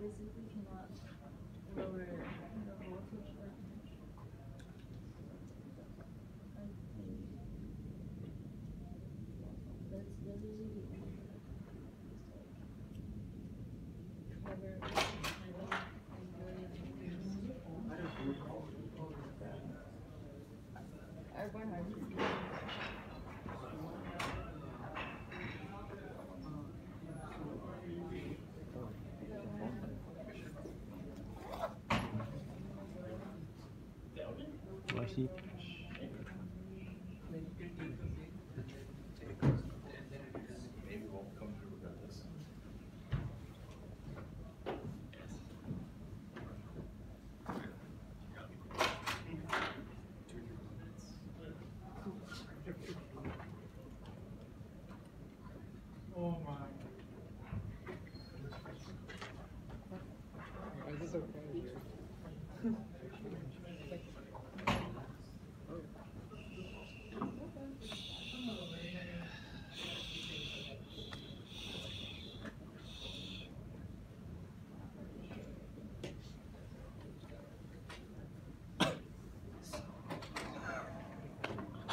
basically cannot lower the voltage 西。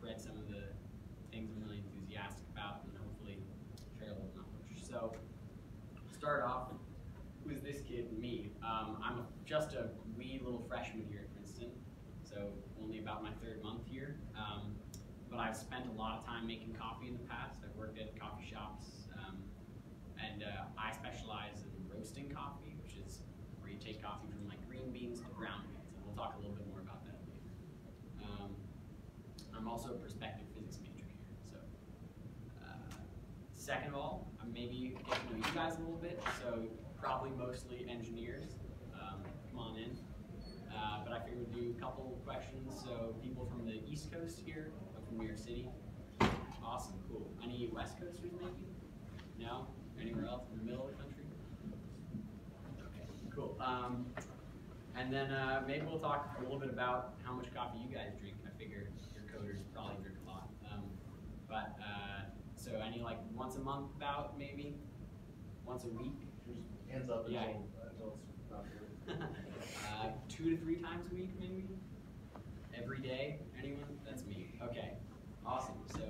spread some of the things I'm really enthusiastic about and hopefully share a little knowledge. So start off, who's this kid? Me. Um, I'm just a wee little freshman here at Princeton so only about my third month here. Um, but I've spent a lot of time making coffee in the past. I've worked at coffee shops, um, and uh, I specialize in roasting coffee, which is where you take coffee from like green beans to brown beans, and we'll talk a little bit more about that later. Um, I'm also a prospective physics major here, so. Uh, second of all, I'm maybe get to know you guys a little bit, so probably mostly engineers. Um, come on in. Uh, but I figured we'd do a couple questions. So people from the East Coast here, from New York City. Awesome, cool. Any West Coasters maybe? No? Anywhere else in the middle of the country? Okay, cool. Um, and then uh, maybe we'll talk a little bit about how much coffee you guys drink. I figure coders probably drink a lot. Um, but uh, so any like once a month about maybe? Once a week? Hands up Yeah. until, until it's not uh, two to three times a week, maybe. Every day. Anyone? That's me. Okay. Awesome. So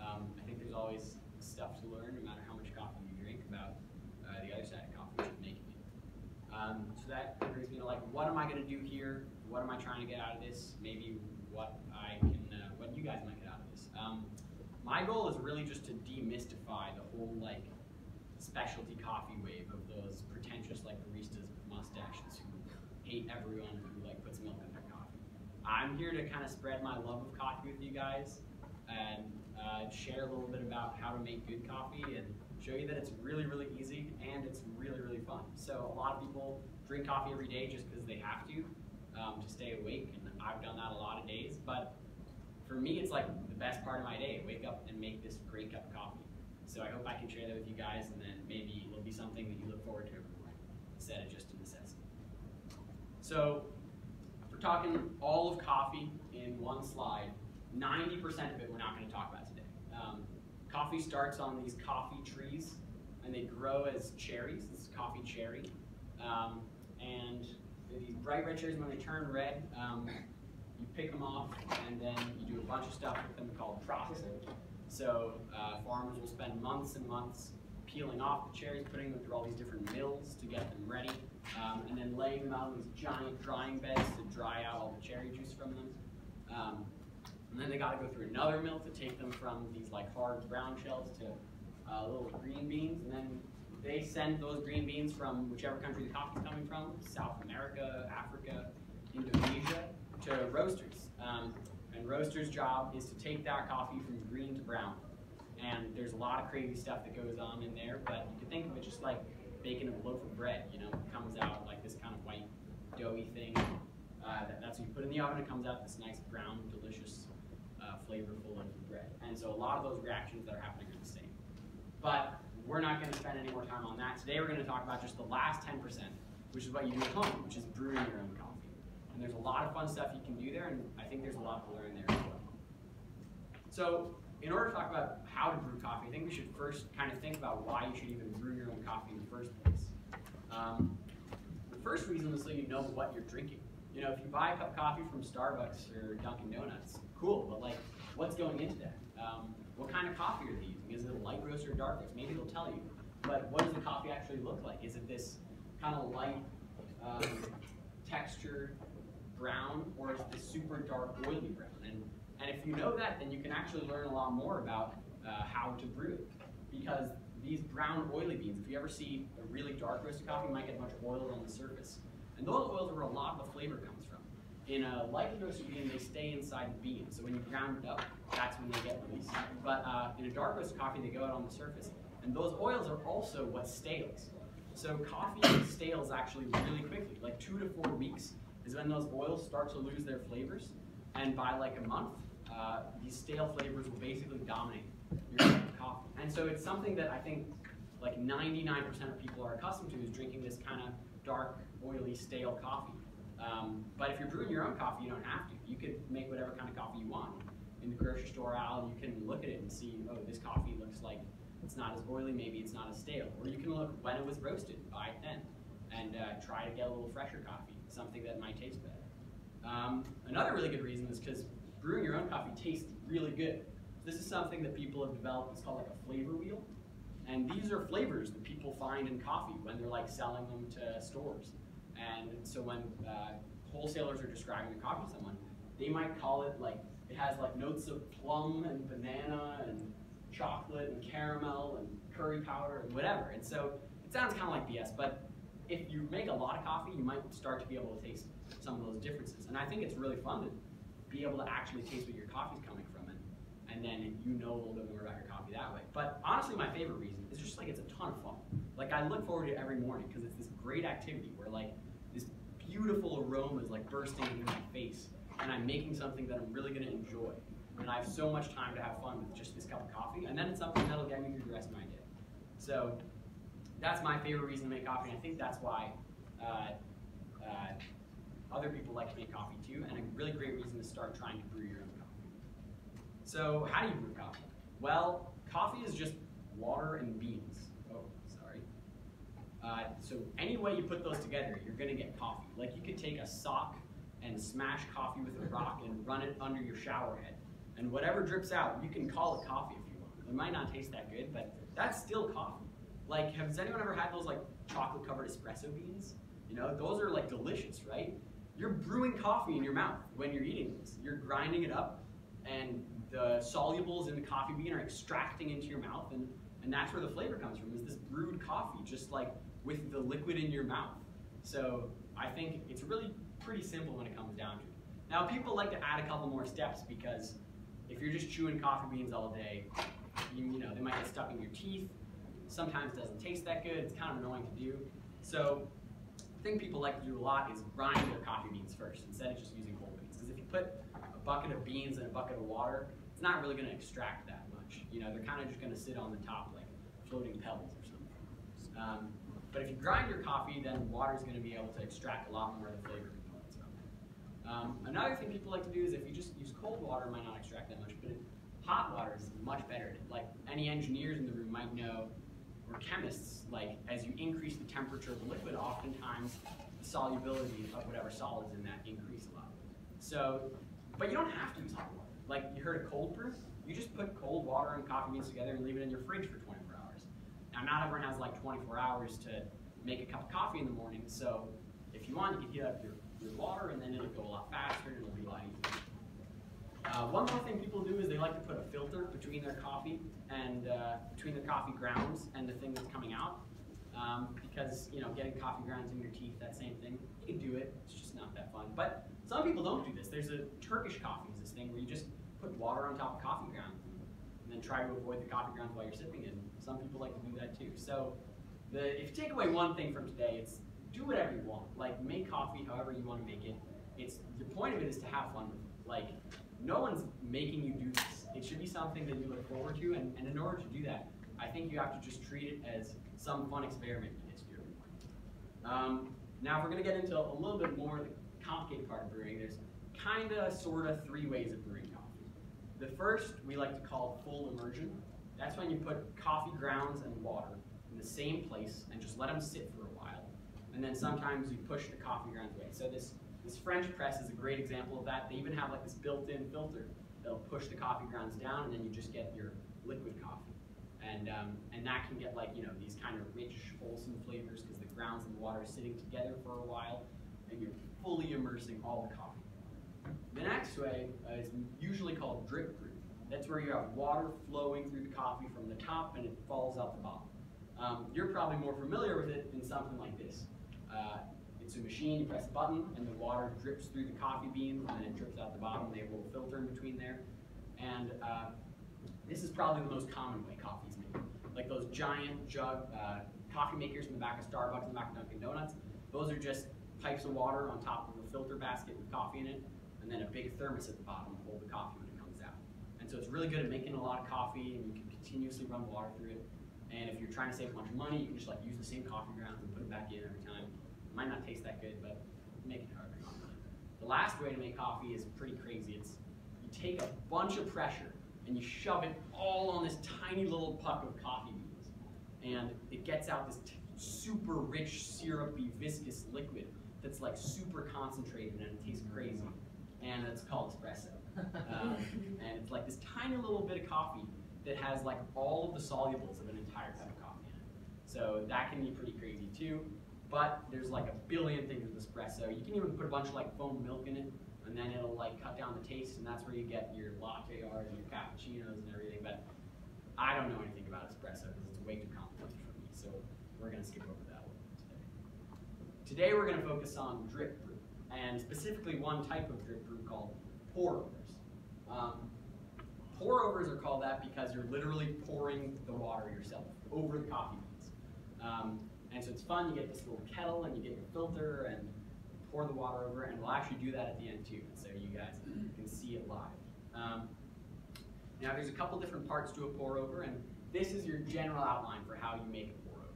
um, I think there's always stuff to learn, no matter how much coffee you drink, about uh, the other side of coffee, making it. Um, so that brings me to like, what am I going to do here? What am I trying to get out of this? Maybe what I can, uh, what you guys might get out of this. Um, my goal is really just to demystify the whole like specialty coffee wave of those pretentious like baristas with mustaches who hate everyone who like puts milk in their coffee. I'm here to kind of spread my love of coffee with you guys and uh, share a little bit about how to make good coffee and show you that it's really, really easy and it's really, really fun. So a lot of people drink coffee every day just because they have to um, to stay awake, and I've done that a lot of days. But for me, it's like the best part of my day. Wake up and make this great cup of coffee. So I hope I can share that with you guys, and then maybe it'll be something that you look forward to every morning instead of just a necessity. So we're talking all of coffee in one slide, 90% of it we're not going to talk about today. Um, coffee starts on these coffee trees, and they grow as cherries. This is coffee cherry. Um, and these bright red cherries, when they turn red, um, you pick them off, and then bunch of stuff with them called processing. So uh, farmers will spend months and months peeling off the cherries, putting them through all these different mills to get them ready, um, and then laying them out in these giant drying beds to dry out all the cherry juice from them. Um, and then they got to go through another mill to take them from these like hard brown shells to uh, little green beans, and then they send those green beans from whichever country the coffee's coming from, South America, Africa, Indonesia, to roasters. Um, and roasters' job is to take that coffee from green to brown. And there's a lot of crazy stuff that goes on in there, but you can think of it just like baking a loaf of bread. You know, it comes out like this kind of white doughy thing. Uh, that, that's what you put in the oven. It comes out this nice brown, delicious, uh, flavorful loaf of bread. And so a lot of those reactions that are happening are the same. But we're not going to spend any more time on that. Today we're going to talk about just the last 10%, which is what you do at home, which is brewing your own coffee. And there's a lot of fun stuff you can do there, and I think there's a lot to learn there as well. So in order to talk about how to brew coffee, I think we should first kind of think about why you should even brew your own coffee in the first place. Um, the first reason is so you know what you're drinking. You know, if you buy a cup of coffee from Starbucks or Dunkin' Donuts, cool, but like, what's going into that? Um, what kind of coffee are they using? Is it a light roast or dark roast? Maybe they'll tell you. But what does the coffee actually look like? Is it this kind of light um, textured brown, or is this super dark oily brown? And and if you know that, then you can actually learn a lot more about uh, how to brew it. Because these brown oily beans, if you ever see a really dark roasted coffee, you might get much oil on the surface. And those oils are where a lot of the flavor comes from. In a lightly roasted bean, they stay inside the bean. So when you ground it up, that's when they get released. But uh, in a dark roasted coffee, they go out on the surface. And those oils are also what stales. So coffee stales actually really quickly. Like two to four weeks is when those oils start to lose their flavors. And by like a month, uh, these stale flavors will basically dominate your coffee. And so it's something that I think like 99% of people are accustomed to is drinking this kind of dark, oily, stale coffee. Um, but if you're brewing your own coffee, you don't have to. You could make whatever kind of coffee you want. In the grocery store aisle, you can look at it and see, oh, this coffee looks like it's not as oily, maybe it's not as stale. Or you can look when it was roasted, buy it then, and uh, try to get a little fresher coffee, something that might taste better. Um, another really good reason is because brewing your own coffee tastes really good. This is something that people have developed. It's called like a flavor wheel. And these are flavors that people find in coffee when they're like selling them to stores. And so when uh, wholesalers are describing the coffee to someone, they might call it like, it has like notes of plum and banana and chocolate and caramel and curry powder and whatever. And so it sounds kind of like BS, but if you make a lot of coffee, you might start to be able to taste some of those differences. And I think it's really fun to be able to actually taste what your coffee's coming from and, and then you know a little bit more about your coffee that way. But honestly, my favorite reason is just like it's a ton of fun. Like I look forward to it every morning because it's this great activity where like this beautiful aroma is like bursting into my face and I'm making something that I'm really gonna enjoy. And I have so much time to have fun with just this cup of coffee, and then it's something that'll get me through the rest of my day. So that's my favorite reason to make coffee, and I think that's why uh, uh, other people like to make coffee too, and a really great reason to start trying to brew your own coffee. So how do you brew coffee? Well, coffee is just water and beans. Oh, sorry. Uh, so any way you put those together, you're gonna get coffee. Like you could take a sock and smash coffee with a rock and run it under your shower head. And whatever drips out, you can call it coffee if you want. It might not taste that good, but that's still coffee. Like, has anyone ever had those like chocolate covered espresso beans? You know, those are like delicious, right? You're brewing coffee in your mouth when you're eating this. You're grinding it up, and the solubles in the coffee bean are extracting into your mouth, and, and that's where the flavor comes from, is this brewed coffee, just like with the liquid in your mouth. So I think it's really pretty simple when it comes down to it. Now, people like to add a couple more steps because if you're just chewing coffee beans all day, you, you know, they might get stuck in your teeth. Sometimes doesn't taste that good. It's kind of annoying to do. So the thing people like to do a lot is grind their coffee beans first instead of just using whole beans. Because if you put a bucket of beans in a bucket of water, it's not really going to extract that much. You know, they're kind of just going to sit on the top like floating pebbles or something. Um, but if you grind your coffee, then water is going to be able to extract a lot more of the flavor components from it. Um, another thing people like to do is if you just use cold water, it might not extract that much, but hot water is much better. Like any engineers in the room might know, or chemists, like as you increase the temperature of the liquid, oftentimes the solubility of whatever solids in that increase a lot. So, but you don't have to use hot water. Like you heard of cold brew, you just put cold water and coffee beans together and leave it in your fridge for 24 hours. Now, not everyone has like 24 hours to make a cup of coffee in the morning, so if you want, you can heat up your, your water and then it'll go a lot faster and it'll be a lot easier. Uh, one more thing people do is they like to put a filter between their coffee and uh, between the coffee grounds and the thing that's coming out. Um, because you know, getting coffee grounds in your teeth, that same thing. You can do it. It's just not that fun. But some people don't do this. There's a Turkish coffee, is this thing where you just put water on top of coffee grounds and then try to avoid the coffee grounds while you're sipping it. Some people like to do that too. So, the, if you take away one thing from today, it's do whatever you want. Like make coffee however you want to make it. It's the point of it is to have fun with it. Like no one's making you do this. It should be something that you look forward to, and, and in order to do that, I think you have to just treat it as some fun experiment every morning. Um, now, if we're going to get into a little bit more of the complicated part of brewing, there's kind of, sort of, three ways of brewing coffee. The first we like to call full immersion. That's when you put coffee grounds and water in the same place and just let them sit for a while. And then sometimes you push the coffee grounds away. So this this French press is a great example of that. They even have like this built-in filter that'll push the coffee grounds down and then you just get your liquid coffee. And, um, and that can get like, you know, these kind of rich, wholesome flavors because the grounds and the water are sitting together for a while and you're fully immersing all the coffee. The next way uh, is usually called drip brew. That's where you have water flowing through the coffee from the top and it falls out the bottom. Um, you're probably more familiar with it than something like this. Uh, it's a machine, you press a button, and the water drips through the coffee beans, and then it drips out the bottom. They have a little filter in between there. And uh, this is probably the most common way coffee is made. Like those giant jug uh, coffee makers in the back of Starbucks and the back of Dunkin' Donuts, those are just pipes of water on top of a filter basket with coffee in it, and then a big thermos at the bottom to hold the coffee when it comes out. And so it's really good at making a lot of coffee, and you can continuously run water through it. And if you're trying to save a bunch of money, you can just like use the same coffee grounds and put it back in every time might not taste that good, but make it however you want. The last way to make coffee is pretty crazy. It's you take a bunch of pressure and you shove it all on this tiny little puck of coffee beans, and it gets out this super rich, syrupy, viscous liquid that's like super concentrated and it tastes crazy, and it's called espresso. Um, and it's like this tiny little bit of coffee that has like all of the solubles of an entire cup of coffee in it. So that can be pretty crazy too. But there's like a billion things with espresso. You can even put a bunch of like foam milk in it, and then it'll like cut down the taste, and that's where you get your latte art and your cappuccinos and everything. But I don't know anything about espresso because it's way too complicated for me. So we're gonna skip over that one today. Today we're gonna focus on drip brew, and specifically one type of drip brew called pour overs. Um, pour overs are called that because you're literally pouring the water yourself over the coffee beans. Um, and so it's fun, you get this little kettle and you get your filter and pour the water over, and we'll actually do that at the end too, so you guys can see it live. Um, now there's a couple different parts to a pour over, and this is your general outline for how you make a pour over.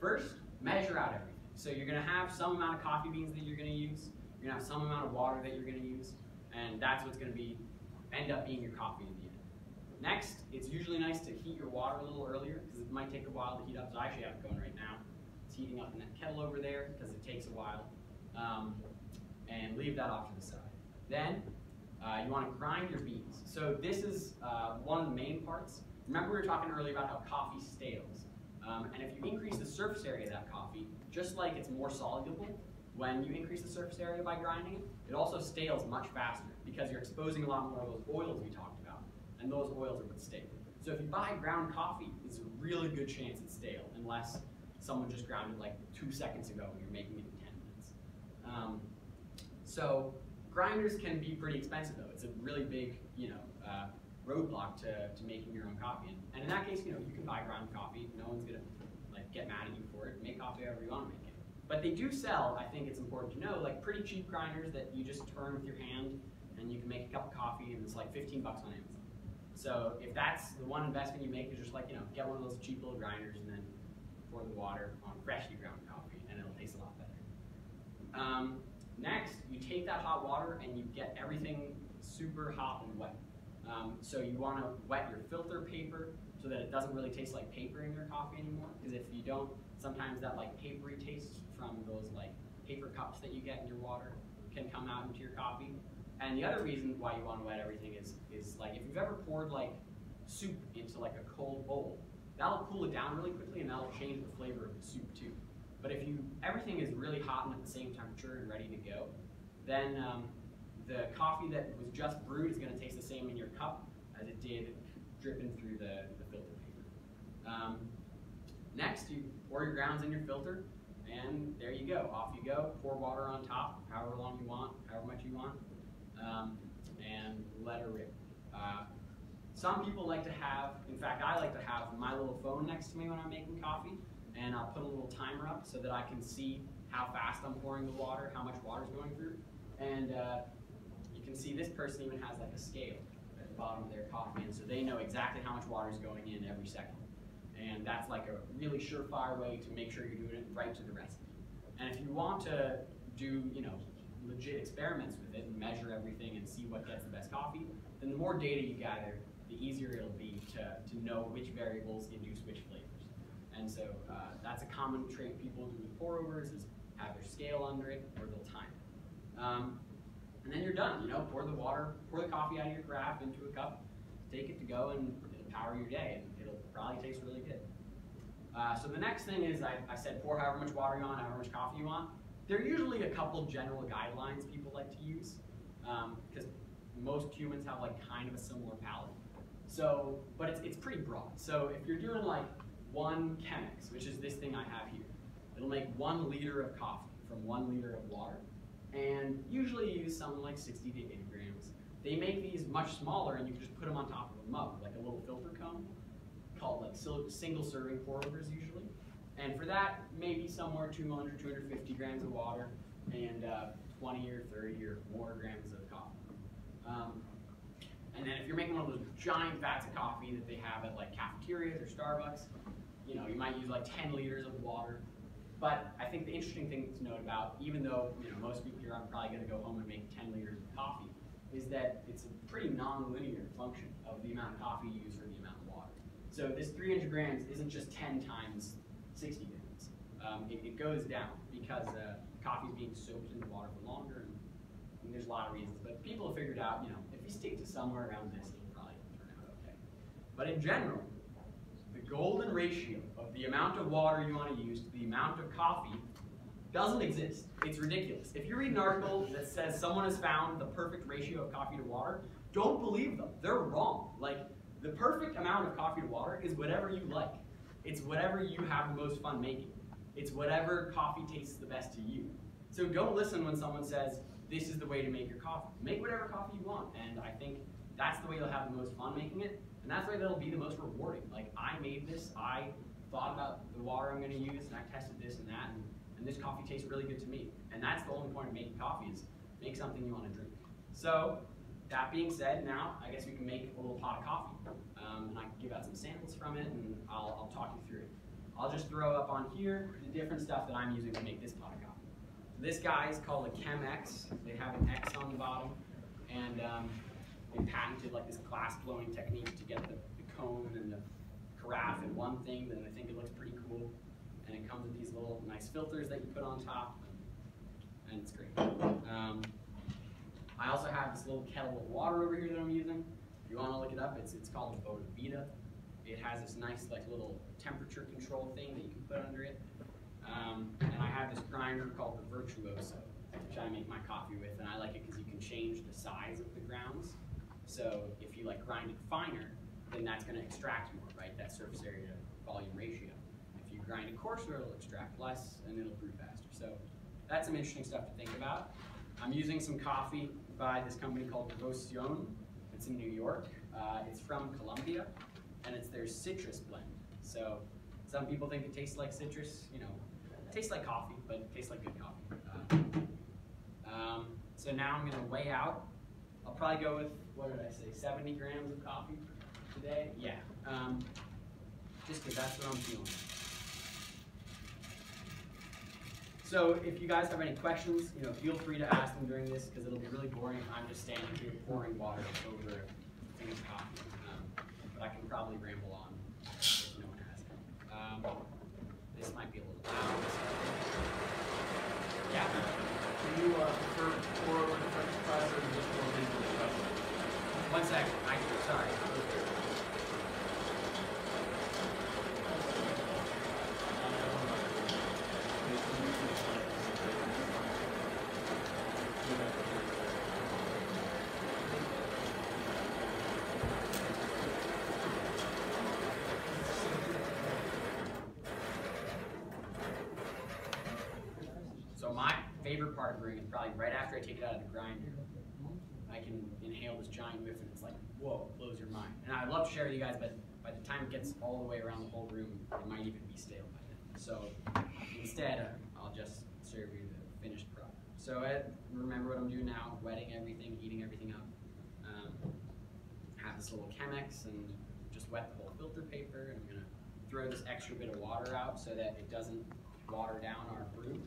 First, measure out everything. So you're gonna have some amount of coffee beans that you're gonna use, you're gonna have some amount of water that you're gonna use, and that's what's gonna be end up being your coffee in the end. Next, it's usually nice to heat your water a little earlier, because it might take a while to heat up, so I actually have it going right now. It's heating up in that kettle over there because it takes a while. Um, and leave that off to the side. Then uh, you want to grind your beans. So this is uh, one of the main parts. Remember we were talking earlier about how coffee stales. Um, and if you increase the surface area of that coffee, just like it's more soluble, when you increase the surface area by grinding it, it also stales much faster because you're exposing a lot more of those oils we talked about. And those oils are what stale. So if you buy ground coffee, it's a really good chance it's stale, unless someone just ground it like two seconds ago and you're making it in 10 minutes. Um, so grinders can be pretty expensive though. It's a really big, you know, uh, roadblock to, to making your own coffee. And, and in that case, you know, you can buy ground coffee. No one's gonna like get mad at you for it. Make coffee however you want to make it. But they do sell, I think it's important to know, like pretty cheap grinders that you just turn with your hand and you can make a cup of coffee and it's like 15 bucks on Amazon. So if that's the one investment you make is just like, you know, get one of those cheap little grinders and then pour the water on freshly ground coffee, and it'll taste a lot better. Um, next, you take that hot water and you get everything super hot and wet. Um, so you want to wet your filter paper so that it doesn't really taste like paper in your coffee anymore. Because if you don't, sometimes that like papery taste from those like paper cups that you get in your water can come out into your coffee. And the other reason why you want to wet everything is is like if you've ever poured like soup into like a cold bowl, that'll cool it down really quickly and that'll change the flavor of the soup too. But if you everything is really hot and at the same temperature and ready to go, then um, the coffee that was just brewed is going to taste the same in your cup as it did dripping through the, the filter paper. Um, next, you pour your grounds in your filter, and there you go. Off you go. Pour water on top, however long you want, however much you want, um, and let her rip. Uh, some people like to have, in fact, I like to have my little phone next to me when I'm making coffee, and I'll put a little timer up so that I can see how fast I'm pouring the water, how much water's going through. And uh, you can see this person even has like a scale at the bottom of their coffee, and so they know exactly how much water is going in every second. And that's like a really surefire way to make sure you're doing it right to the recipe. And if you want to do, you know, legit experiments with it and measure everything and see what gets the best coffee, then the more data you gather, the easier it'll be to, to know which variables induce which flavors. And so uh, that's a common trait people do with pour overs is have their scale under it or they'll time it. Um, and then you're done, you know, pour the water, pour the coffee out of your carafe into a cup, take it to go and power your day and it'll probably taste really good. Uh, so the next thing is I, I said pour however much water you want, however much coffee you want. There are usually a couple general guidelines people like to use because um, most humans have like kind of a similar palate. So, but it's, it's pretty broad. So if you're doing like one Chemex, which is this thing I have here, it'll make one liter of coffee from one liter of water. And usually you use something like 60 to 80 grams. They make these much smaller and you can just put them on top of a mug, like a little filter cone, called like single serving pour overs usually. And for that, maybe somewhere 200, 250 grams of water and uh, 20 or 30 or more grams of coffee. Um, and then if you're making one of those giant vats of coffee that they have at like cafeterias or Starbucks, you know, you might use like 10 liters of water. But I think the interesting thing to note about, even though you know most people here are probably going to go home and make 10 liters of coffee, is that it's a pretty non-linear function of the amount of coffee you use for the amount of water. So this 300 grams isn't just 10 times 60 grams. Um, it, it, goes down because uh, coffee is being soaked in the water for longer, there's a lot of reasons. But people have figured out, you know, if you stick to somewhere around this, it'll probably turn out okay. But in general, the golden ratio of the amount of water you want to use to the amount of coffee doesn't exist. It's ridiculous. If you read an article that says someone has found the perfect ratio of coffee to water, don't believe them. They're wrong. Like, the perfect amount of coffee to water is whatever you like. It's whatever you have the most fun making. It's whatever coffee tastes the best to you. So don't listen when someone says, this is the way to make your coffee. Make whatever coffee you want, and I think that's the way you'll have the most fun making it, and that's the way that'll be the most rewarding. Like, I made this, I thought about the water I'm gonna use, and I tested this and that, and, and this coffee tastes really good to me. And that's the only point of making coffee is make something you wanna drink. So, that being said, now I guess we can make a little pot of coffee. Um, and I can give out some samples from it, and I'll, I'll talk you through it. I'll just throw up on here the different stuff that I'm using to make this pot of coffee. This guy is called a Chemex. They have an X on the bottom, and um, they patented like this glass blowing technique to get the, the cone and the carafe in one thing, then I think it looks pretty cool. And it comes with these little nice filters that you put on top, and it's great. Um, I also have this little kettle of water over here that I'm using. If you want to look it up, it's, it's called a Bonavita. It has this nice like little temperature control thing that you can put under it. Um, and I have this grinder called the Virtuoso, which I make my coffee with, and I like it because you can change the size of the grounds. So if you like grind it finer, then that's going to extract more, right? That surface area volume ratio. If you grind it coarser, it'll extract less and it'll brew faster. So that's some interesting stuff to think about. I'm using some coffee by this company called Devoción. It's in New York. Uh, it's from Colombia, and it's their citrus blend. So some people think it tastes like citrus. You know, tastes like coffee, but tastes like good coffee. Uh, um, so now I'm going to weigh out. I'll probably go with, what did I say, 70 grams of coffee today? Yeah, um, just because that's what I'm feeling. So if you guys have any questions, you know, feel free to ask them during this because it'll be really boring if I'm just standing here pouring water over a thing of coffee. Um, but I can probably ramble on if no one has it. Um, this might be a little. Yeah. Do you uh, prefer over the French press or just into? One second. I sorry. Brewing is probably right after I take it out of the grinder. I can inhale this giant whiff and it's like, whoa, blows your mind. And I'd love to share with you guys, but by the time it gets all the way around the whole room, it might even be stale by then. So instead, I'll just serve you the finished product. So uh, remember what I'm doing now, wetting everything, heating everything up. Um, have this little Chemex and just wet the whole filter paper. And I'm gonna throw this extra bit of water out so that it doesn't water down our brew.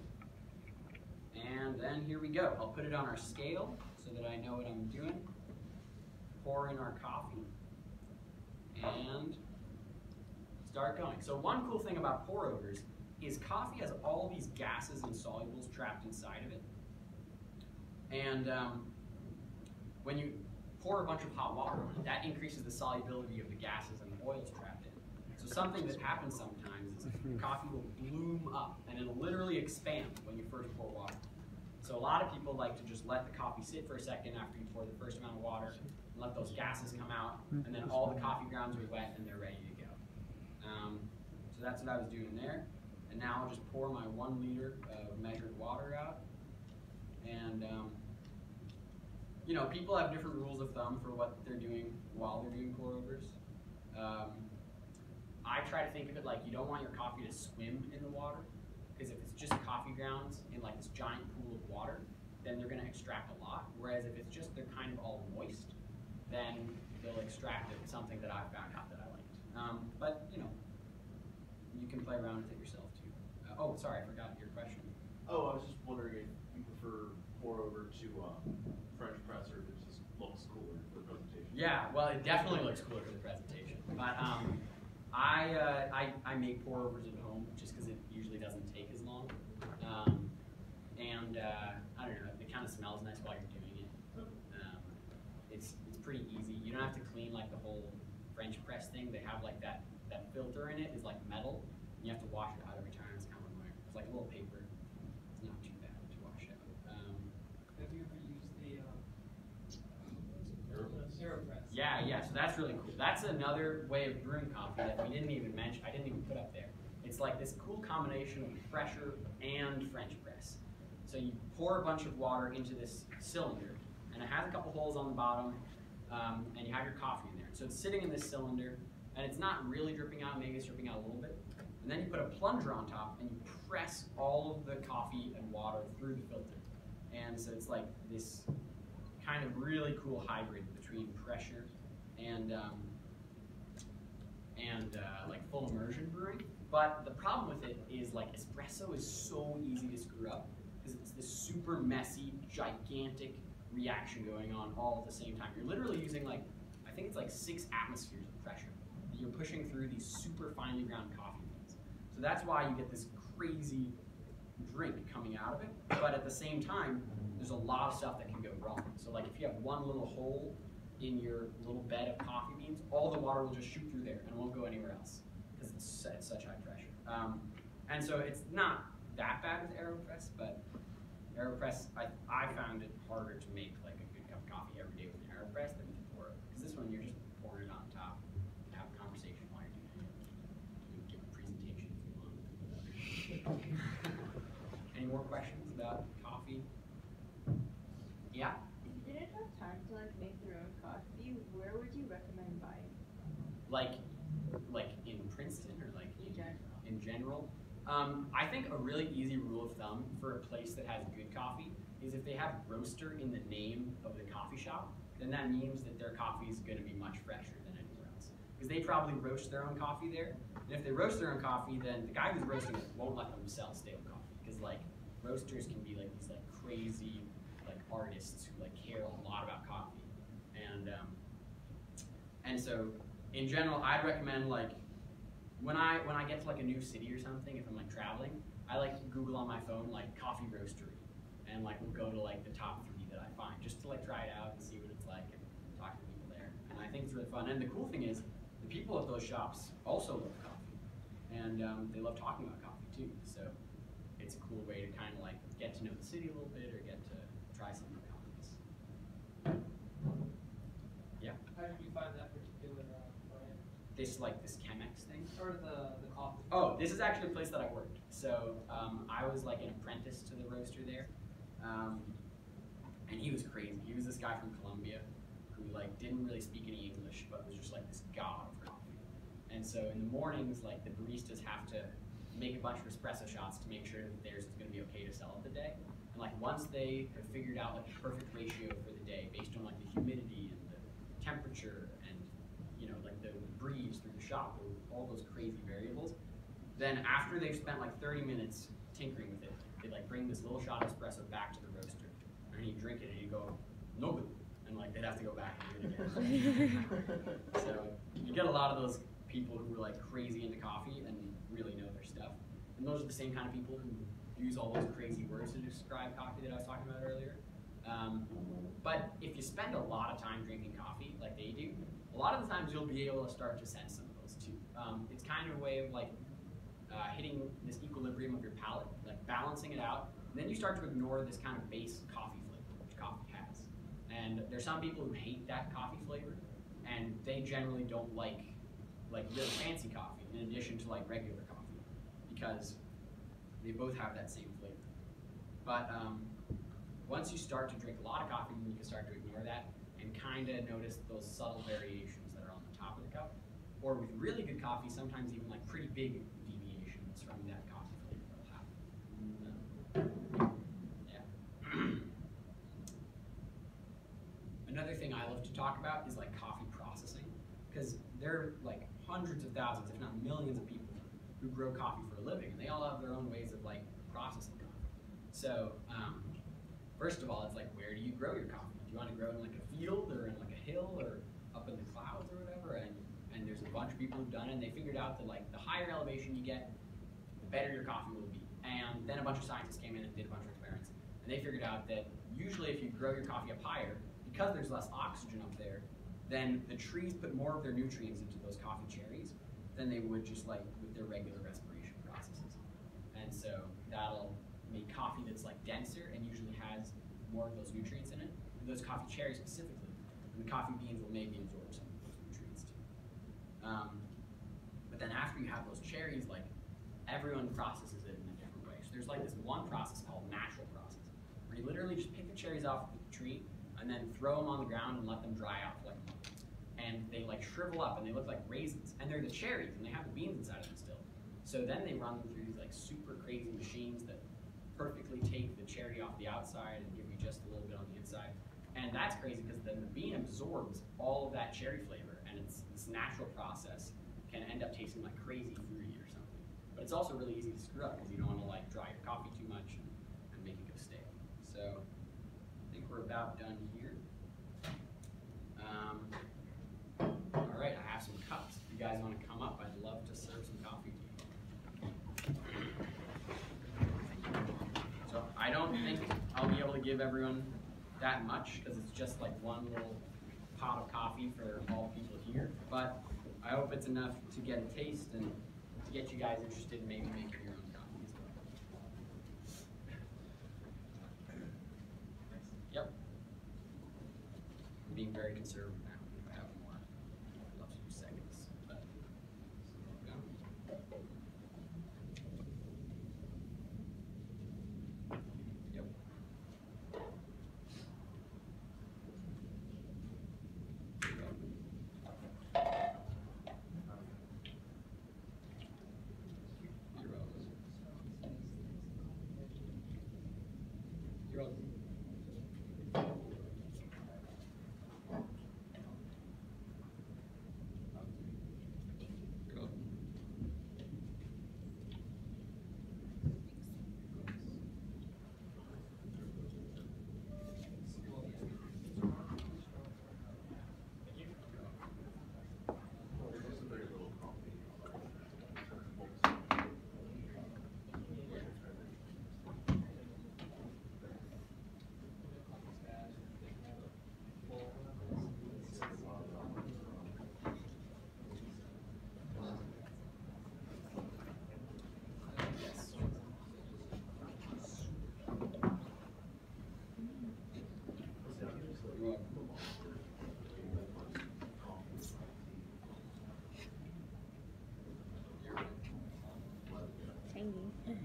And then here we go. I'll put it on our scale so that I know what I'm doing. Pour in our coffee and start going. So one cool thing about pour overs is coffee has all these gases and solubles trapped inside of it. And um, when you pour a bunch of hot water on it, that increases the solubility of the gases and the oils trapped in. So something that happens sometimes is coffee will bloom up and it'll literally expand when you first pour water. So a lot of people like to just let the coffee sit for a second after you pour the first amount of water and let those gases come out and then all the coffee grounds are wet and they're ready to go. Um, so that's what I was doing there. And now I'll just pour my one liter of measured water out. And um, you know, people have different rules of thumb for what they're doing while they're doing pour overs. Um, I try to think of it like you don't want your coffee to swim in the water, because if it's just coffee grounds in like this giant pool of water, then they're going to extract a lot. Whereas if it's just they're kind of all moist, then they'll extract it, something that I found out that I liked. Um, but you know, you can play around with it yourself too. Uh, oh, sorry, I forgot your question. Oh, I was just wondering if you prefer pour over to um, French press or if it just looks cooler for the presentation. Yeah, well, it definitely looks cooler for the presentation. But um, I, uh, I I make pour overs at home just because it usually doesn't take as long. Um, and uh, I don't know, it kind of smells nice while you're doing it. Um, it's it's pretty easy. You don't have to clean like the whole French press thing. They have like that that filter in it is like metal. And you have to wash it out every time. It's kind of annoying. It's like a little paper. It's not too bad to wash out. Um, Have you ever used the, um, Aeropress? Aeropress? Yeah, yeah, so that's really cool. That's another way of brewing coffee that we didn't even mention, I didn't even put up there. It's like this cool combination of pressure and French press. So you pour a bunch of water into this cylinder, and it has a couple holes on the bottom, um, and you have your coffee in there. So it's sitting in this cylinder, and it's not really dripping out, maybe it's dripping out a little bit. And then you put a plunger on top, and you press all of the coffee and water through the filter. And so it's like this kind of really cool hybrid pressure and um, and uh, like full immersion brewing. But the problem with it is like espresso is so easy to screw up because it's this super messy, gigantic reaction going on all at the same time. You're literally using like I think it's like six atmospheres of pressure you're pushing through these super finely ground coffee beans. So that's why you get this crazy drink coming out of it. But at the same time, there's a lot of stuff that can go wrong. So like if you have one little hole in your little bed of coffee beans, all the water will just shoot through there and won't go anywhere else because it's at such high pressure. Um, and so it's not that bad with AeroPress, but AeroPress, I, I found it harder to make like a good cup of coffee every day with an AeroPress than with a pour Because this one, you're just pouring it on top, and have a conversation while you're doing it. You can give a presentation if you want. Any more questions about coffee? Yeah? If you didn't have time to like make your own coffee, where would you recommend buying? Like, like in Princeton or like In general. in general. Um, I think a really easy rule of thumb for a place that has good coffee is if they have roaster in the name of the coffee shop, then that means that their coffee is going to be much fresher than anywhere else. Because they probably roast their own coffee there. And if they roast their own coffee, then the guy who's roasting it won't let them sell stale coffee. Because like roasters can be like these like crazy like artists who like care a lot about coffee. And um, and so in general, I'd recommend like when I when I get to like a new city or something, if I'm like traveling, I like Google on my phone like coffee roastery, and like we'll go to like the top three that I find just to like try it out and see what it's like and talk to people there. And I think it's really fun. And the cool thing is, the people at those shops also love coffee, and um, they love talking about coffee too. So it's a cool way to kind of like get to know the city a little bit or get to try some new coffees. Yeah, How did you find that? This like this Chemex thing. Or the, the coffee? Oh, this is actually a place that I worked. So um, I was like an apprentice to the roaster there, Um, and he was crazy. He was this guy from Colombia who like didn't really speak any English, but was just like this god of coffee. And so in the mornings, like the baristas have to make a bunch of espresso shots to make sure that theirs is going to be okay to sell of the day. And like once they have figured out like the perfect ratio for the day based on like the humidity and the temperature and you know like the breeze through the shop, all those crazy variables, then after they've spent like 30 minutes tinkering with it, they like bring this little shot of espresso back to the roaster, and you drink it and you go, no good, and like they'd have to go back and do it again. so you get a lot of those people who are like crazy into coffee and really know their stuff, and those are the same kind of people who use all those crazy words to describe coffee that I was talking about earlier. Um, but if you spend a lot of time drinking coffee, like they do, a lot of the times you'll be able to start to sense some of those too. Um, it's kind of a way of like uh, hitting this equilibrium of your palate, like balancing it out, and then you start to ignore this kind of base coffee flavor, which coffee has. And there's some people who hate that coffee flavor, and they generally don't like like really fancy coffee in addition to like regular coffee, because they both have that same flavor. But um, once you start to drink a lot of coffee, then you can start to ignore that kind of notice those subtle variations that are on the top of the cup. Or with really good coffee, sometimes even like pretty big deviations from that coffee flavor that'll happen. Um, yeah. Another thing I love to talk about is like coffee processing, because there are like hundreds of thousands, if not millions of people who grow coffee for a living, and they all have their own ways of like processing coffee. So, um, first of all, it's like, where do you grow your coffee? Do you want to grow in like a or in like a hill or up in the clouds or whatever? And and there's a bunch of people who've done it, and they figured out that like the higher elevation you get, the better your coffee will be. And then a bunch of scientists came in and did a bunch of experiments, and they figured out that usually if you grow your coffee up higher, because there's less oxygen up there, then the trees put more of their nutrients into those coffee cherries than they would just like with their regular respiration processes. And so that'll make coffee that's like denser and usually has more of those nutrients in it, those coffee cherries specifically. And the coffee beans will maybe absorb some of those nutrients too. Um, but then after you have those cherries, like everyone processes it in a different way. So there's like this one process called natural process, where you literally just pick the cherries off the tree and then throw them on the ground and let them dry out for like a month. And they like shrivel up and they look like raisins. And they're the cherries and they have the beans inside of them still. So then they run them through these like super crazy machines that perfectly take the cherry off the outside and give you just a little bit on the inside. And that's crazy because then the bean absorbs all of that cherry flavor and it's this natural process can end up tasting like crazy fruity or something. But it's also really easy to screw up because you don't want to like dry your coffee too much and, and make it go stale. So I think we're about done here. Um, all right, I have some cups. If you guys want to come up, I'd love to serve some coffee to you. So I don't think I'll be able to give everyone that much because it's just like one little pot of coffee for all people here. But I hope it's enough to get a taste and to get you guys interested in maybe making your own coffee as well. Yep. I'm being very conservative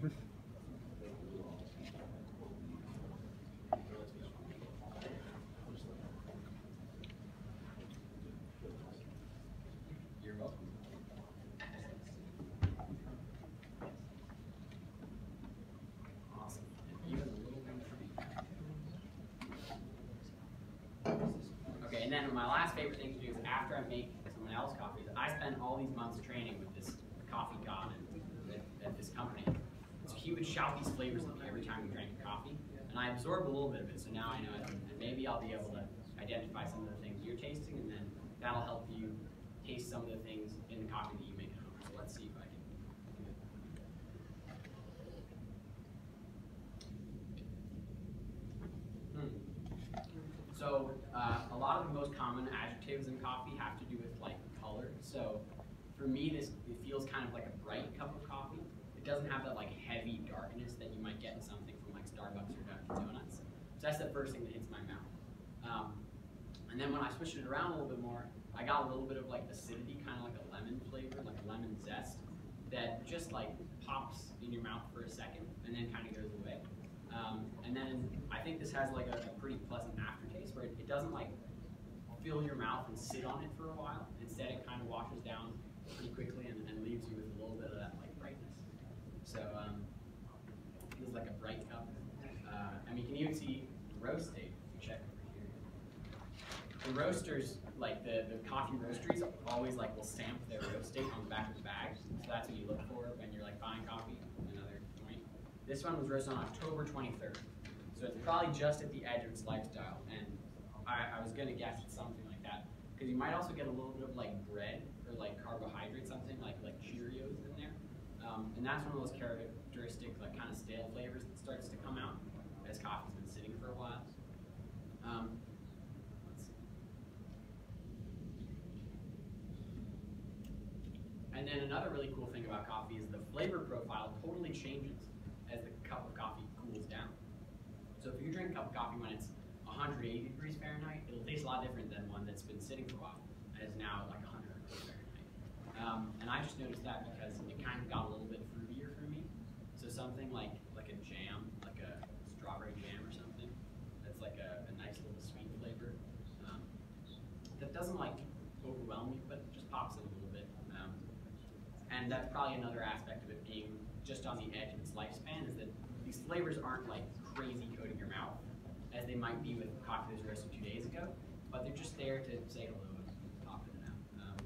Okay, and then my last favorite thing to do is after I make someone else coffee, I spend all these months training with this coffee god at, at this company. He would shout these flavors at me every time we drank coffee, and I absorbed a little bit of it, so now I know it. And maybe I'll be able to identify some of the things you're tasting, and then that'll help you taste some of the things in the coffee that you make at home. So let's see if I can do it. Hmm. So uh, a lot of the most common adjectives in coffee have to do with like color. So for me, this it feels kind of like a bright cup of. It doesn't have that like heavy darkness that you might get in something from like Starbucks or Dunkin' Donuts. So that's the first thing that hits my mouth. Um, and then when I switched it around a little bit more, I got a little bit of like acidity, kind of like a lemon flavor, like a lemon zest, that just like pops in your mouth for a second and then kind of goes away. Um, and then I think this has like a, a pretty pleasant aftertaste where it, it doesn't like fill your mouth and sit on it for a while. Instead, it kind of washes down pretty quickly and, and leaves you with a little bit of that like brightness. So um, feels like a bright cup. Uh, and you can even see roast date. If you check over here. The roasters, like the, the coffee roasteries, always like will stamp their roast date on the back of the bag. So that's what you look for when you're like buying coffee. Another point. This one was roasted on October 23rd. So it's probably just at the edge of its lifestyle. And I, I was gonna guess it's something like that. Because you might also get a little bit of like bread or like carbohydrate, something like like Cheerios in there. Um, and that's one of those characteristic like kind of stale flavors that starts to come out as coffee's been sitting for a while. Um. And then another really cool thing about coffee is the flavor profile totally changes as the cup of coffee cools down. So if you drink a cup of coffee when it's 180 degrees Fahrenheit, it'll taste a lot different than one that's been sitting for a while and is now like 100 degrees Fahrenheit. Um, and I just noticed that because it kind of got a little bit fruitier for me. So something like like a jam, like a strawberry jam or something, that's like a, a nice little sweet flavor. Um, that doesn't like overwhelm me, but just pops in a little bit. Um, and that's probably another aspect of it being just on the edge of its lifespan is that these flavors aren't like crazy coating your mouth as they might be with coffee that was roasted two days ago, but they're just there to say hello and pop in and out. Um,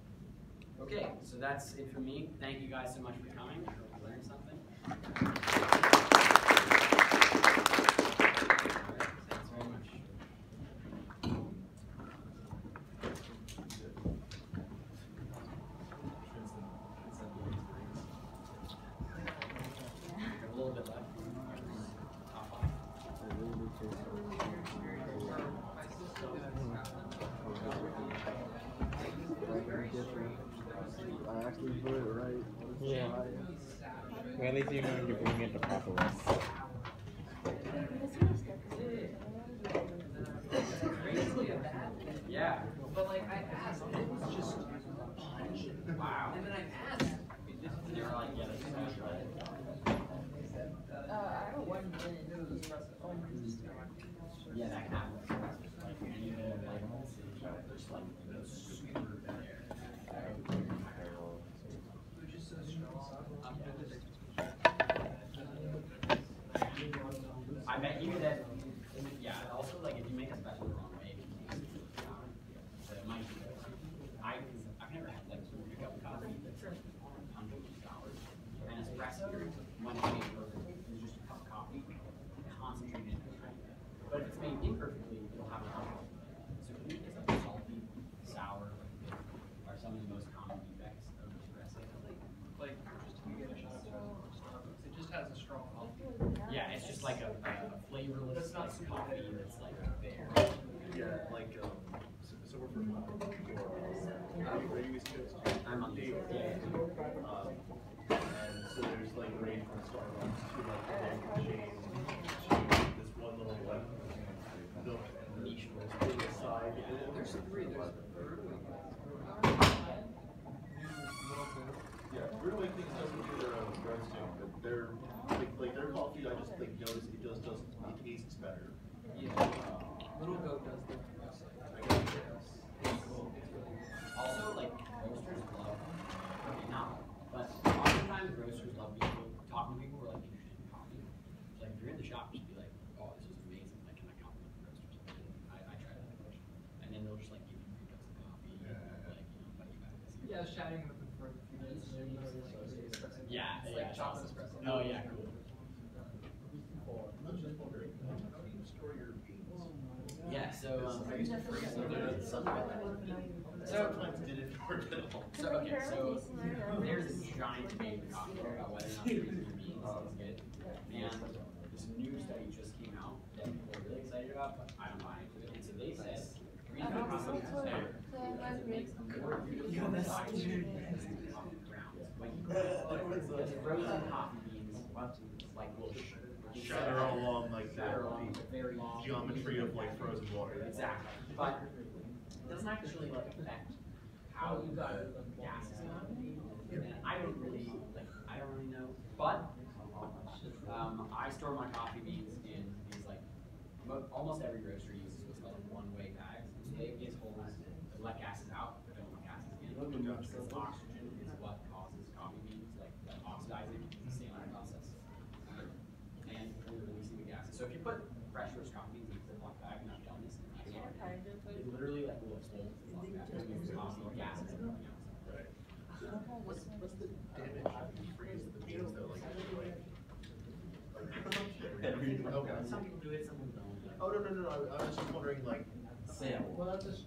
okay, so that's it for me. Thank you guys so much for coming. I hope you learned something. All right, thanks very much. A little bit left. Top off. I actually put it right. Yeah. Well, at least you the proper way. Yeah. But like I asked, it were like, yeah, that can happen. Like, like, just like the super there. They're just so strong. I bet you that, yeah, also like if you make a special the wrong way, it can taste sour. So it might be, I, I've never had like a cup of coffee that's hundreds of dollars. And espresso, when it's made perfectly, is just a cup of coffee, concentrated in it. But if it's made imperfectly, it'll have a lot of So for me, it's like salty, sour, are some of the most common defects of espresso. Like, just to get a shot of Starbucks, it just has a strong coffee. Yeah, it's just like a, a flavorless That's not coffee bitter. that's like there. Yeah, like, um, so, so we're from. Uh, are you East Coast? I'm on the Dave, yeah. Um, and so there's like range from Starbucks to like the local chain to this one little like milk and the Niche it's big aside. There's three, there's Brewing. Yeah, Brewing things doesn't do their own roasting, but their, like, like their coffee, I just like notice it does, does, it tastes better. Yeah. Little Goat does the best. Also, like roasters love, okay, not, but oftentimes roasters love people talking to people who are like interested in coffee. So, like if you're in the shop, just be like, oh, this is amazing. Like, can I compliment the roasters? I, I try that approach, and then they'll just like give you Yeah, It's yeah, like it's chocolate awesome. espresso. Oh, yeah, cool. I'm just wondering, how do you store your beans? Yeah, so, um, I used to freeze them, but So- didn't work at all. So, okay, so there's a giant debate in coffee about whether or not freezing your beans is good. And this new study just came out that people are really excited about, but I don't buy into it. And so they said, freezing your coffee beans is better it makes more beautiful inside the ground. When you because frozen coffee beans, like will sh- Shatter all along like that, shatter along the very long geometry of like frozen water. Exactly, but it doesn't actually like affect how you got the gases come. And I don't really, like, I don't really know, but, um, I store my coffee beans in these like, mo- almost every grocery uses what's called one-way bags. So they get holes that let gases out, but don't let gases in. Because oxygen is what causes coffee beans, like oxidizing, the staling process. And releasing the gases. So if you put fresh roast coffee beans in a Ziploc bag, and I've done this, in my yard, it literally like will explode the Ziploc bag, because there's coffee gases and everything else. Right. What's, what's the damage if you freeze the beans though, like, like? Okay. Some people do it, some people don't. I I was just wondering like, Sale.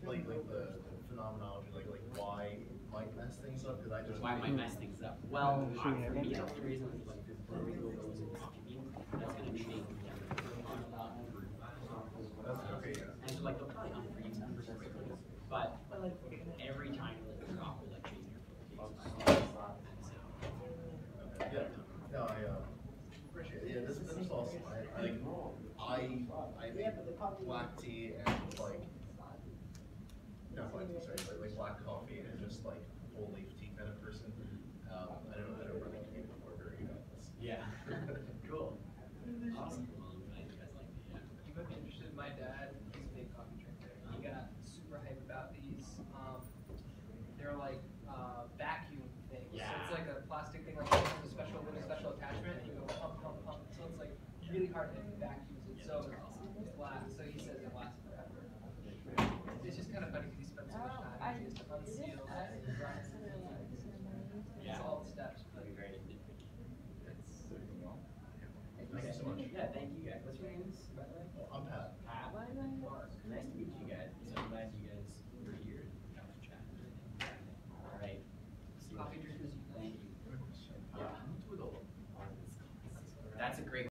like, like the phenomenology, like, like why it might mess things up, cause I just. Why might mess things up? Well, Should uh, for me, the reason is like if you're throwing those in coffee beans, that's gonna be making them a lot more. That's, okay, yeah. And so like they'll probably unfreeze them super quickly, but every time you let them drop will like change your taste. Yeah, no, I, uh, appreciate it, yeah, this, this is awesome, I, I, like, I, I make black tea and like, not black tea, sorry, but like black coffee and just like whole